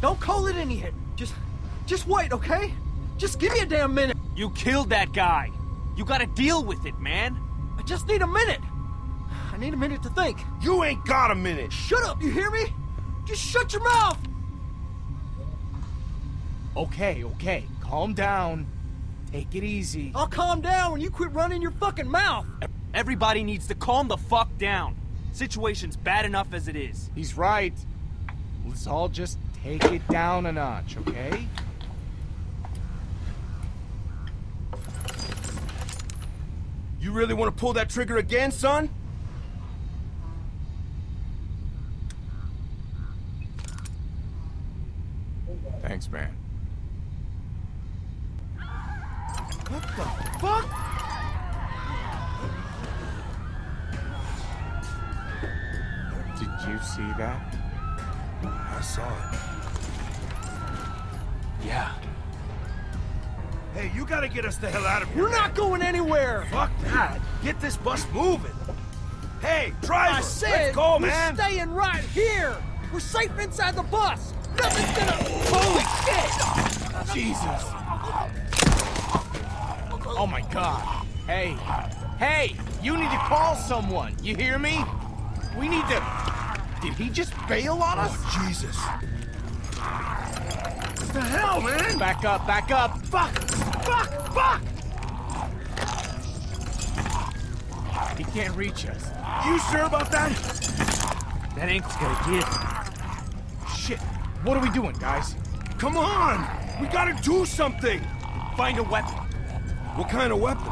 Don't call it in yet. Just, just wait, okay? Just give me a damn minute. You killed that guy. You gotta deal with it, man. I just need a minute. I need a minute to think. You ain't got a minute. Shut up, you hear me? Just shut your mouth! Okay, okay. Calm down. Take it easy. I'll calm down when you quit running your fucking mouth. Everybody needs to calm the fuck down. Situation's bad enough as it is. He's right. Let's all just take it down a notch, okay? You really want to pull that trigger again, son? Thanks, man. What the fuck? Did you see that? I saw it. Yeah. Hey, you gotta get us the hell out of here. We're not going anywhere. Fuck that. Get this bus moving. Hey, driver, I said let's go, we're man. staying right here. We're safe inside the bus. Nothing's gonna. Holy shit! Jesus! Oh my god. Hey. Hey! You need to call someone. You hear me? We need to... Did he just bail on us? Oh, Jesus. What the hell, man? Back up, back up. Fuck! Fuck! Fuck! He can't reach us. You sure about that? That ain't gonna get. Shit. What are we doing, guys? Come on! We gotta do something! Find a weapon. What kind of weapon?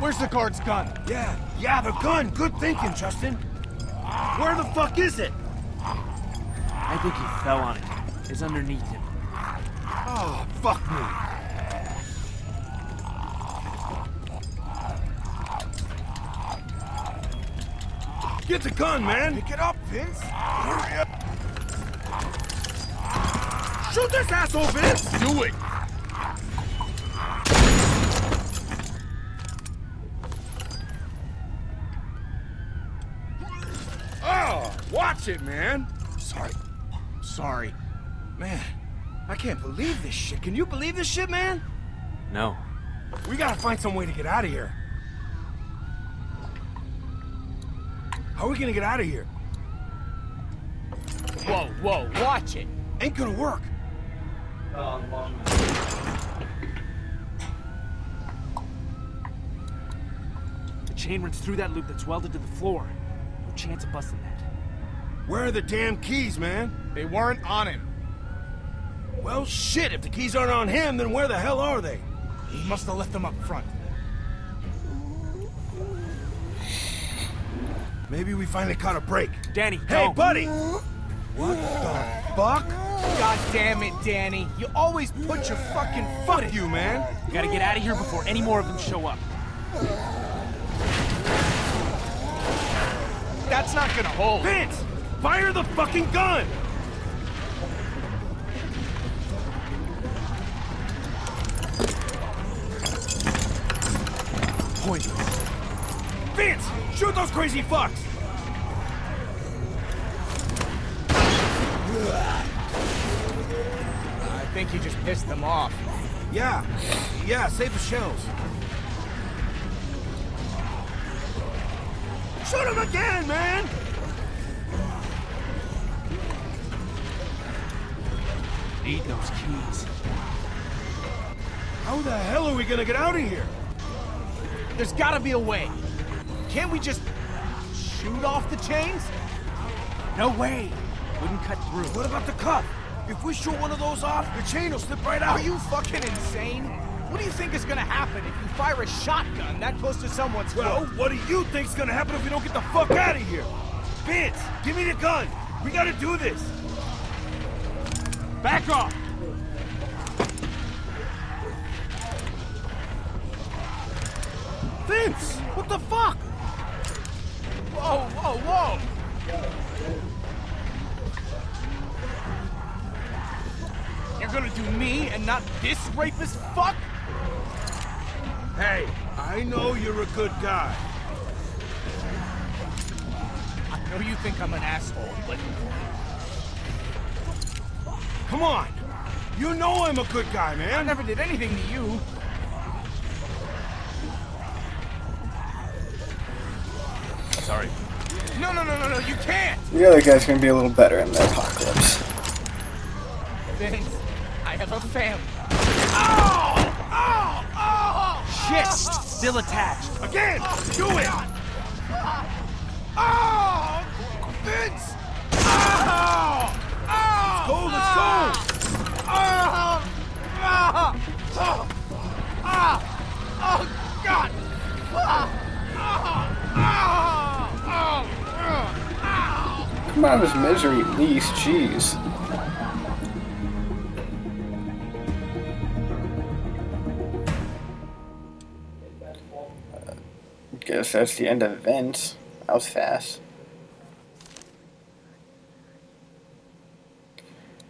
Where's the guard's gun? Yeah, yeah, the gun. Good thinking, Justin. Where the fuck is it? I think he fell on it. It's underneath him. Oh, fuck me. Get the gun, man! Pick it up, Vince! Hurry up! Shoot this asshole, Vince! Do it! Oh, watch it, man! Sorry. Sorry. Man, I can't believe this shit. Can you believe this shit, man? No. We gotta find some way to get out of here. How are we gonna get out of here? Whoa, whoa, watch it. Ain't gonna work. The chain runs through that loop that's welded to the floor. No chance of busting that. Where are the damn keys, man? They weren't on him. Well, shit, if the keys aren't on him, then where the hell are they? He must have left them up front. Maybe we finally caught a break. Danny, Hey, go. buddy! What the fuck? God damn it, Danny. You always put your fucking foot Fuck in. you, man! We gotta get out of here before any more of them show up. That's not gonna hold. Vince! Fire the fucking gun! Point. Vince! Shoot those crazy fucks! I think you just pissed them off. Yeah, yeah, save the shells. Shoot him again, man! Need those keys. How the hell are we gonna get out of here? There's gotta be a way. Can't we just shoot off the chains? No way. Wouldn't cut through. What about the cup? If we shoot one of those off, the chain will slip right out. Are you fucking insane? What do you think is gonna happen if you fire a shotgun that close to someone's Well, throat? what do you think's gonna happen if we don't get the fuck out of here? Vince, give me the gun. We gotta do this. Back off! Vince, what the fuck? Whoa, whoa, whoa! You're gonna do me and not this rapist fuck? Hey, I know you're a good guy. I know you think I'm an asshole, but Come on. You know I'm a good guy, man! I never did anything to you. Sorry. No, no, no, no, no, you can't! The other guy's gonna be a little better in the apocalypse. Vince, I have a family. Oh! Oh! Oh! Shit! Still attached. Again! Do it! Oh! Vince! Oh! Oh! Go, let's go! Oh! Oh! Oh! Oh! Oh! God! Oh! Oh! Oh! Oh! Oh! Come out of his misery at least, jeez. Uh, Guess that's the end of events. That was fast.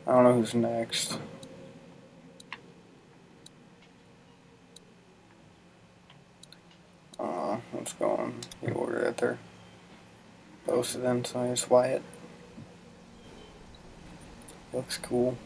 I don't know who's next. Uh, let's go on the order that they're posted in, so I here's Wyatt. Looks cool.